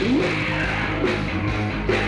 We are the